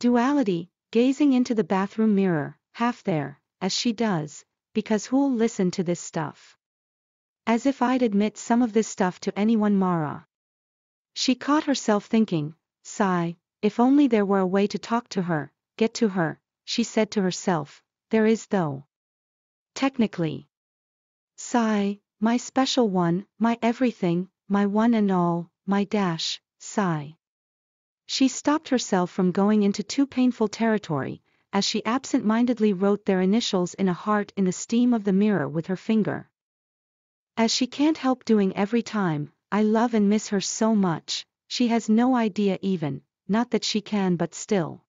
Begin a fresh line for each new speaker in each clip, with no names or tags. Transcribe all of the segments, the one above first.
Duality, gazing into the bathroom mirror, half there, as she does, because who'll listen to this stuff? As if I'd admit some of this stuff to anyone Mara. She caught herself thinking, sigh, if only there were a way to talk to her, get to her, she said to herself, there is though. Technically. Sigh, my special one, my everything, my one and all, my dash, sigh. She stopped herself from going into too painful territory, as she absent-mindedly wrote their initials in a heart in the steam of the mirror with her finger. As she can't help doing every time, I love and miss her so much, she has no idea even, not that she can but still.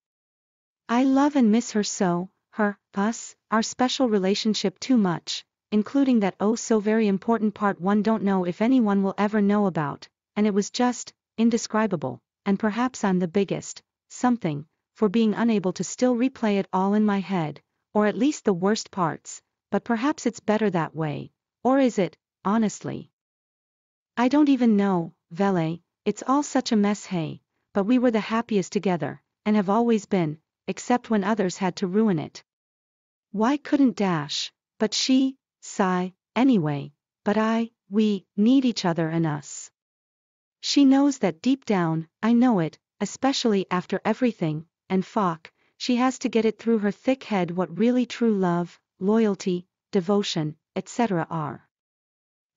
I love and miss her so, her, us, our special relationship too much, including that oh so very important part one don't know if anyone will ever know about, and it was just, indescribable, and perhaps I'm the biggest, something, for being unable to still replay it all in my head, or at least the worst parts, but perhaps it's better that way, or is it, honestly? I don't even know, Vele, it's all such a mess hey, but we were the happiest together, and have always been, except when others had to ruin it. Why couldn't Dash, but she, sigh, anyway, but I, we, need each other and us. She knows that deep down, I know it, especially after everything, and fuck, she has to get it through her thick head what really true love, loyalty, devotion, etc. are.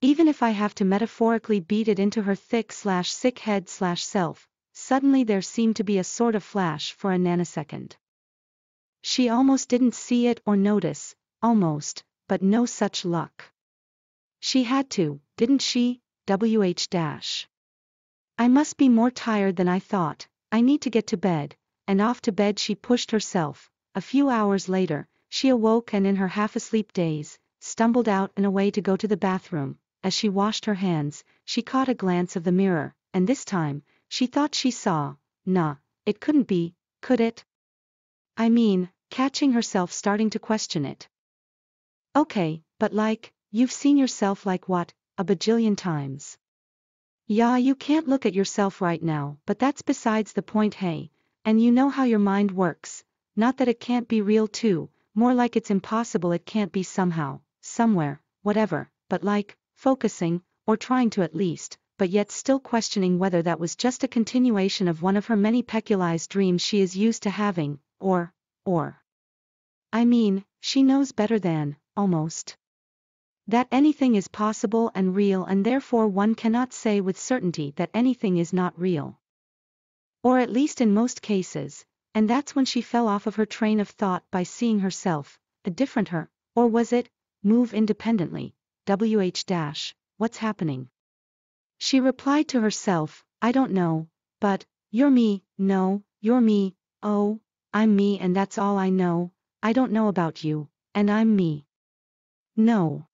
Even if I have to metaphorically beat it into her thick slash sick head slash self, suddenly there seemed to be a sort of flash for a nanosecond. She almost didn't see it or notice, almost, but no such luck. She had to, didn't she, WH dash. I must be more tired than I thought, I need to get to bed, and off to bed she pushed herself. A few hours later, she awoke and in her half-asleep daze, stumbled out and away to go to the bathroom. As she washed her hands, she caught a glance of the mirror, and this time, she thought she saw, nah, it couldn't be, could it? I mean, catching herself starting to question it. Okay, but like, you've seen yourself like what, a bajillion times. Yeah, you can't look at yourself right now, but that's besides the point, hey, and you know how your mind works, not that it can't be real too, more like it's impossible it can't be somehow, somewhere, whatever, but like, focusing, or trying to at least, but yet still questioning whether that was just a continuation of one of her many peculized dreams she is used to having, or, or. I mean, she knows better than, almost. That anything is possible and real and therefore one cannot say with certainty that anything is not real. Or at least in most cases, and that's when she fell off of her train of thought by seeing herself, a different her, or was it, move independently, WH dash, what's happening? She replied to herself, I don't know, but, you're me, no, you're me, oh, I'm me and that's all I know, I don't know about you, and I'm me. No.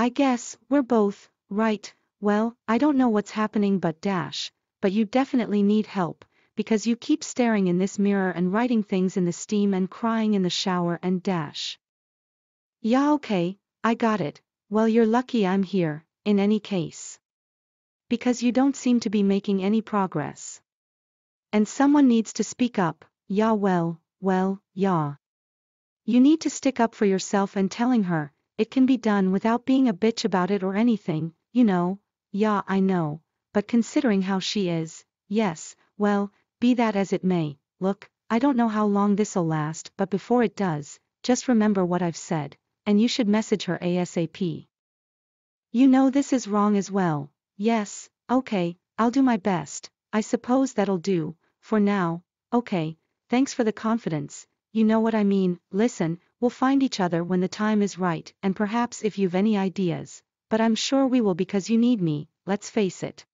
I guess, we're both, right, well, I don't know what's happening but dash, but you definitely need help, because you keep staring in this mirror and writing things in the steam and crying in the shower and dash. Yeah okay, I got it, well you're lucky I'm here, in any case. Because you don't seem to be making any progress. And someone needs to speak up, yeah well, well, yeah. You need to stick up for yourself and telling her, it can be done without being a bitch about it or anything, you know, yeah I know, but considering how she is, yes, well, be that as it may, look, I don't know how long this'll last, but before it does, just remember what I've said, and you should message her ASAP. You know this is wrong as well, yes, okay, I'll do my best, I suppose that'll do, for now, okay, thanks for the confidence, you know what I mean, listen, we'll find each other when the time is right, and perhaps if you've any ideas, but I'm sure we will because you need me, let's face it.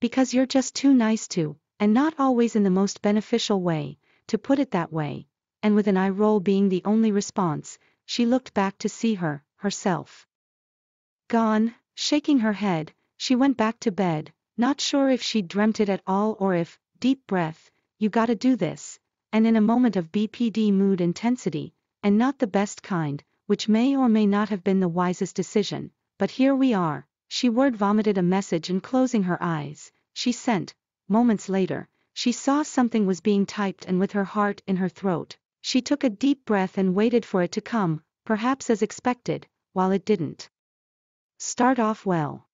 Because you're just too nice to, and not always in the most beneficial way, to put it that way, and with an eye roll being the only response, she looked back to see her, herself. Gone, shaking her head, she went back to bed, not sure if she'd dreamt it at all or if, deep breath, you gotta do this, and in a moment of BPD mood intensity, and not the best kind, which may or may not have been the wisest decision, but here we are, she word vomited a message and closing her eyes, she sent, moments later, She saw something was being typed and with her heart in her throat, she took a deep breath and waited for it to come, perhaps as expected, while it didn't. Start off well.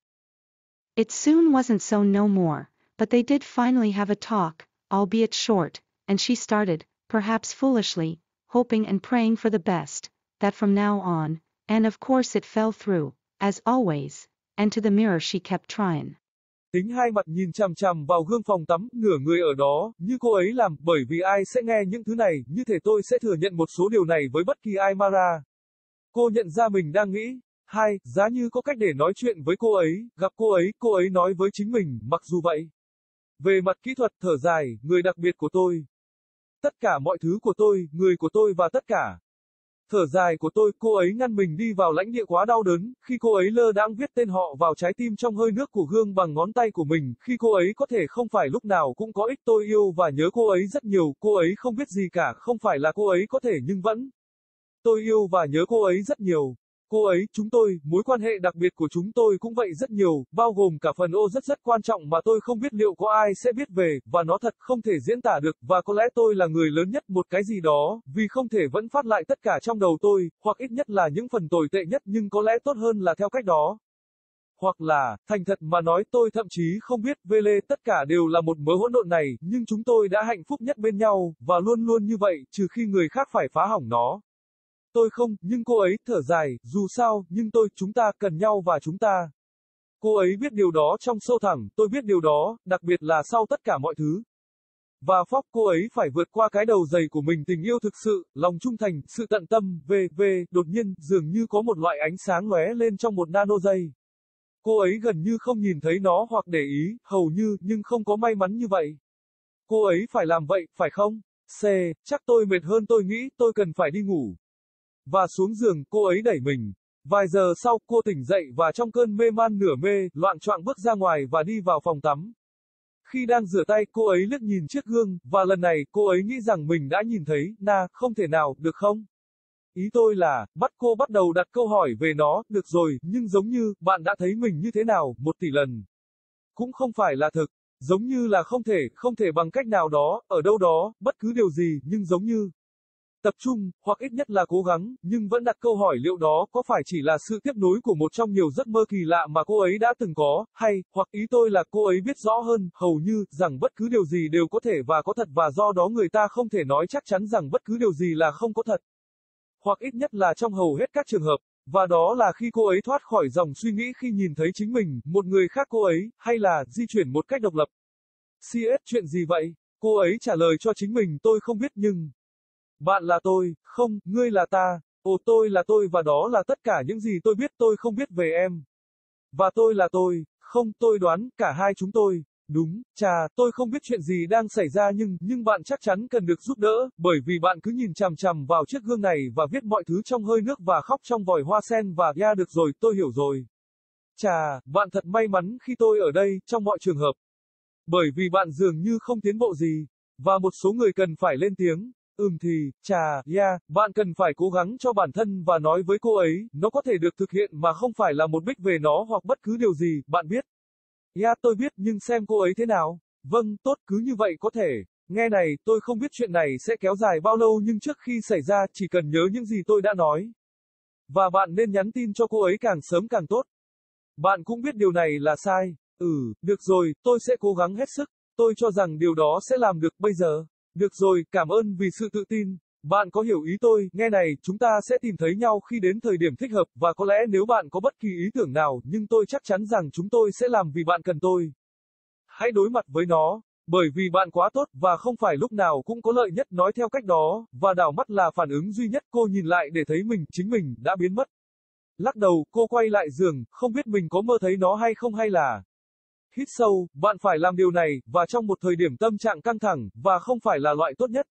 It soon wasn't so no more, but they did finally have a talk, albeit short, and she started, perhaps foolishly, hoping and praying for the best, that from now on, and of course it fell through, as always, and to the mirror she kept trying.
Tính hai mặt nhìn chằm chằm vào gương phòng tắm, ngửa người ở đó, như cô ấy làm, bởi vì ai sẽ nghe những thứ này, như thể tôi sẽ thừa nhận một số điều này với bất kỳ ai Mara. Cô nhận ra mình đang nghĩ, hai, giá như có cách để nói chuyện với cô ấy, gặp cô ấy, cô ấy nói với chính mình, mặc dù vậy. Về mặt kỹ thuật, thở dài, người đặc biệt của tôi. Tất cả mọi thứ của tôi, người của tôi và tất cả. Thở dài của tôi, cô ấy ngăn mình đi vào lãnh địa quá đau đớn, khi cô ấy lơ đãng viết tên họ vào trái tim trong hơi nước của gương bằng ngón tay của mình, khi cô ấy có thể không phải lúc nào cũng có ích tôi yêu và nhớ cô ấy rất nhiều, cô ấy không biết gì cả, không phải là cô ấy có thể nhưng vẫn. Tôi yêu và nhớ cô ấy rất nhiều. Cô ấy, chúng tôi, mối quan hệ đặc biệt của chúng tôi cũng vậy rất nhiều, bao gồm cả phần ô rất rất quan trọng mà tôi không biết liệu có ai sẽ biết về, và nó thật không thể diễn tả được, và có lẽ tôi là người lớn nhất một cái gì đó, vì không thể vẫn phát lại tất cả trong đầu tôi, hoặc ít nhất là những phần tồi tệ nhất nhưng có lẽ tốt hơn là theo cách đó. Hoặc là, thành thật mà nói tôi thậm chí không biết về lê tất cả đều là một mớ hỗn độn này, nhưng chúng tôi đã hạnh phúc nhất bên nhau, và luôn luôn như vậy, trừ khi người khác phải phá hỏng nó. Tôi không, nhưng cô ấy thở dài, dù sao, nhưng tôi, chúng ta cần nhau và chúng ta. Cô ấy biết điều đó trong sâu thẳm, tôi biết điều đó, đặc biệt là sau tất cả mọi thứ. Và Phóc cô ấy phải vượt qua cái đầu dày của mình tình yêu thực sự, lòng trung thành, sự tận tâm, về, về, đột nhiên, dường như có một loại ánh sáng lóe lên trong một nano giây. Cô ấy gần như không nhìn thấy nó hoặc để ý, hầu như, nhưng không có may mắn như vậy. Cô ấy phải làm vậy, phải không? C, chắc tôi mệt hơn tôi nghĩ, tôi cần phải đi ngủ. Và xuống giường, cô ấy đẩy mình. Vài giờ sau, cô tỉnh dậy và trong cơn mê man nửa mê, loạn choạng bước ra ngoài và đi vào phòng tắm. Khi đang rửa tay, cô ấy liếc nhìn chiếc gương, và lần này, cô ấy nghĩ rằng mình đã nhìn thấy, na, không thể nào, được không? Ý tôi là, bắt cô bắt đầu đặt câu hỏi về nó, được rồi, nhưng giống như, bạn đã thấy mình như thế nào, một tỷ lần. Cũng không phải là thực, giống như là không thể, không thể bằng cách nào đó, ở đâu đó, bất cứ điều gì, nhưng giống như. Tập trung, hoặc ít nhất là cố gắng, nhưng vẫn đặt câu hỏi liệu đó có phải chỉ là sự tiếp nối của một trong nhiều giấc mơ kỳ lạ mà cô ấy đã từng có, hay, hoặc ý tôi là cô ấy biết rõ hơn, hầu như, rằng bất cứ điều gì đều có thể và có thật và do đó người ta không thể nói chắc chắn rằng bất cứ điều gì là không có thật. Hoặc ít nhất là trong hầu hết các trường hợp, và đó là khi cô ấy thoát khỏi dòng suy nghĩ khi nhìn thấy chính mình, một người khác cô ấy, hay là di chuyển một cách độc lập. CS chuyện gì vậy? Cô ấy trả lời cho chính mình tôi không biết nhưng... Bạn là tôi, không, ngươi là ta, ồ tôi là tôi và đó là tất cả những gì tôi biết tôi không biết về em. Và tôi là tôi, không, tôi đoán, cả hai chúng tôi. Đúng, chà, tôi không biết chuyện gì đang xảy ra nhưng, nhưng bạn chắc chắn cần được giúp đỡ, bởi vì bạn cứ nhìn chằm chằm vào chiếc gương này và viết mọi thứ trong hơi nước và khóc trong vòi hoa sen và ya được rồi, tôi hiểu rồi. Chà, bạn thật may mắn khi tôi ở đây, trong mọi trường hợp. Bởi vì bạn dường như không tiến bộ gì, và một số người cần phải lên tiếng. Ừm thì, chà, yeah, bạn cần phải cố gắng cho bản thân và nói với cô ấy, nó có thể được thực hiện mà không phải là một bích về nó hoặc bất cứ điều gì, bạn biết. Yeah, tôi biết, nhưng xem cô ấy thế nào. Vâng, tốt, cứ như vậy có thể. Nghe này, tôi không biết chuyện này sẽ kéo dài bao lâu nhưng trước khi xảy ra, chỉ cần nhớ những gì tôi đã nói. Và bạn nên nhắn tin cho cô ấy càng sớm càng tốt. Bạn cũng biết điều này là sai. Ừ, được rồi, tôi sẽ cố gắng hết sức. Tôi cho rằng điều đó sẽ làm được bây giờ. Được rồi, cảm ơn vì sự tự tin. Bạn có hiểu ý tôi, nghe này, chúng ta sẽ tìm thấy nhau khi đến thời điểm thích hợp, và có lẽ nếu bạn có bất kỳ ý tưởng nào, nhưng tôi chắc chắn rằng chúng tôi sẽ làm vì bạn cần tôi. Hãy đối mặt với nó, bởi vì bạn quá tốt, và không phải lúc nào cũng có lợi nhất nói theo cách đó, và đảo mắt là phản ứng duy nhất cô nhìn lại để thấy mình, chính mình, đã biến mất. Lắc đầu, cô quay lại giường, không biết mình có mơ thấy nó hay không hay là... Hít sâu, bạn phải làm điều này, và trong một thời điểm tâm trạng căng thẳng, và không phải là loại tốt nhất.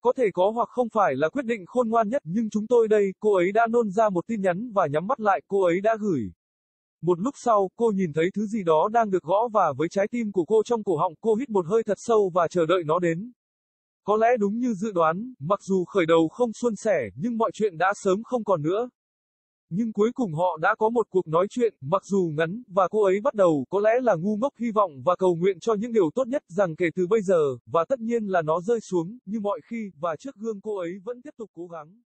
Có thể có hoặc không phải là quyết định khôn ngoan nhất, nhưng chúng tôi đây, cô ấy đã nôn ra một tin nhắn và nhắm mắt lại, cô ấy đã gửi. Một lúc sau, cô nhìn thấy thứ gì đó đang được gõ và với trái tim của cô trong cổ họng, cô hít một hơi thật sâu và chờ đợi nó đến. Có lẽ đúng như dự đoán, mặc dù khởi đầu không suôn sẻ, nhưng mọi chuyện đã sớm không còn nữa. Nhưng cuối cùng họ đã có một cuộc nói chuyện, mặc dù ngắn, và cô ấy bắt đầu, có lẽ là ngu ngốc hy vọng và cầu nguyện cho những điều tốt nhất rằng kể từ bây giờ, và tất nhiên là nó rơi xuống, như mọi khi, và trước gương cô ấy vẫn tiếp tục cố gắng.